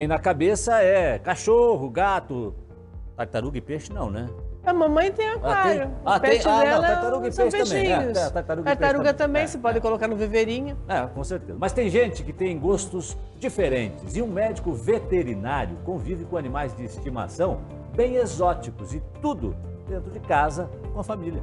E na cabeça é cachorro, gato, tartaruga e peixe não, né? A mamãe tem aquário. Ah, tem? Ah, tem? Ah, não, dela tartaruga e são peixe também. É, peixinhos. é, tartaruga e peixe Tartaruga também. também, É, você pode é. colocar no viveirinho. É, com certeza. Mas tem gente que tem gostos diferentes e um médico veterinário convive com animais de estimação bem exóticos e tudo dentro de casa com a família.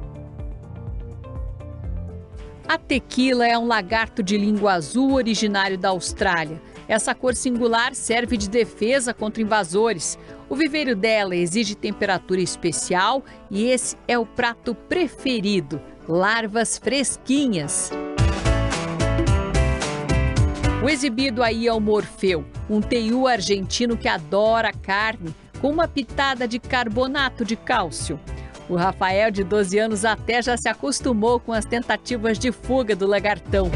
A tequila é um lagarto de língua azul originário da Austrália. Essa cor singular serve de defesa contra invasores. O viveiro dela exige temperatura especial e esse é o prato preferido: larvas fresquinhas. O exibido aí é o Morfeu, um teiu argentino que adora carne, com uma pitada de carbonato de cálcio. O Rafael, de 12 anos, até já se acostumou com as tentativas de fuga do lagartão.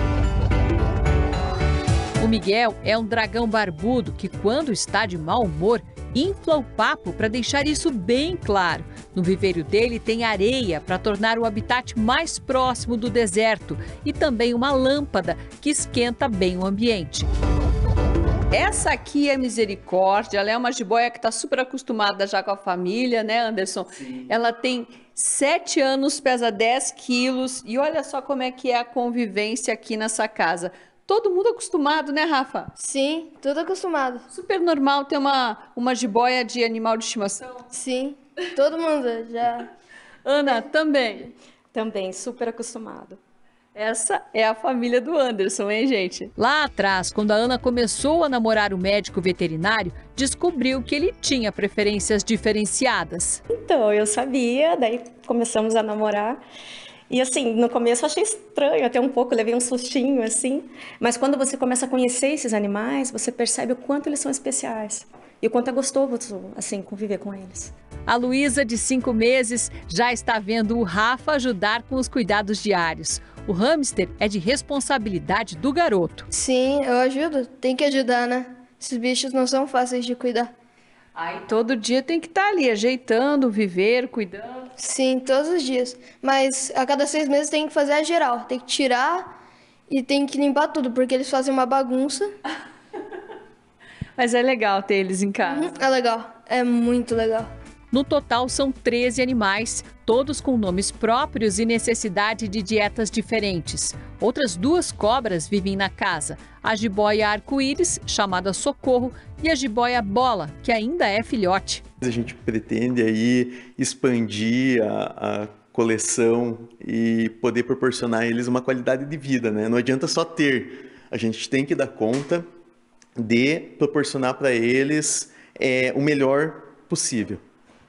Miguel é um dragão barbudo que, quando está de mau humor, infla o papo para deixar isso bem claro. No viveiro dele tem areia para tornar o habitat mais próximo do deserto e também uma lâmpada que esquenta bem o ambiente. Essa aqui é Misericórdia, ela é uma jiboia que está super acostumada já com a família, né, Anderson? Ela tem 7 anos, pesa 10 quilos e olha só como é que é a convivência aqui nessa casa. Todo mundo acostumado, né, Rafa? Sim, tudo acostumado. Super normal ter uma, uma jiboia de animal de estimação. Sim, todo mundo já. Ana, também. Também, super acostumado. Essa é a família do Anderson, hein, gente? Lá atrás, quando a Ana começou a namorar o médico veterinário, descobriu que ele tinha preferências diferenciadas. Então, eu sabia, daí começamos a namorar. E assim, no começo eu achei estranho, até um pouco, levei um sustinho assim. Mas quando você começa a conhecer esses animais, você percebe o quanto eles são especiais. E o quanto é gostoso, assim, conviver com eles. A Luísa, de cinco meses, já está vendo o Rafa ajudar com os cuidados diários. O hamster é de responsabilidade do garoto. Sim, eu ajudo. Tem que ajudar, né? Esses bichos não são fáceis de cuidar. Aí todo dia tem que estar ali ajeitando, viver, cuidando. Sim, todos os dias. Mas a cada seis meses tem que fazer a geral. Tem que tirar e tem que limpar tudo, porque eles fazem uma bagunça. Mas é legal ter eles em casa. Uhum, É legal. É muito legal. No total, são 13 animais, todos com nomes próprios e necessidade de dietas diferentes. Outras duas cobras vivem na casa: a jiboia arco-íris, chamada Socorro, e a jiboia bola, que ainda é filhote. A gente pretende aí expandir a, a coleção e poder proporcionar a eles uma qualidade de vida, né? Não adianta só ter, a gente tem que dar conta de proporcionar para eles é, o melhor possível.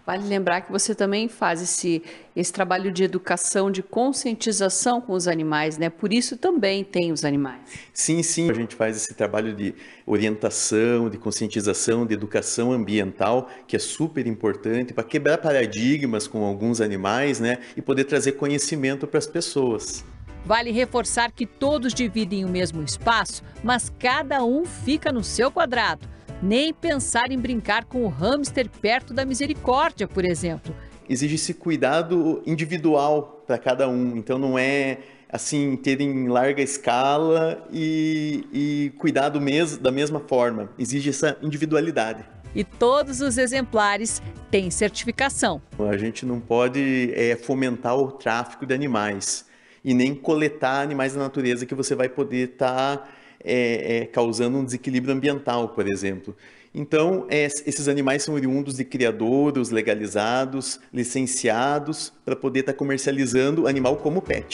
Vale lembrar que você também faz esse, esse trabalho de educação, de conscientização com os animais, né? Por isso também tem os animais. Sim, sim, a gente faz esse trabalho de orientação, de conscientização, de educação ambiental, que é super importante para quebrar paradigmas com alguns animais, né? E poder trazer conhecimento para as pessoas. Vale reforçar que todos dividem o mesmo espaço, mas cada um fica no seu quadrado. Nem pensar em brincar com o hamster perto da misericórdia, por exemplo. Exige esse cuidado individual para cada um, então não é assim ter em larga escala e, e cuidar do mes da mesma forma. Exige essa individualidade. E todos os exemplares têm certificação. A gente não pode é, fomentar o tráfico de animais e nem coletar animais da natureza que você vai poder estar tá, é, é, causando um desequilíbrio ambiental, por exemplo. Então, é, esses animais são oriundos de criadouros legalizados, licenciados, para poder estar tá comercializando animal como pet.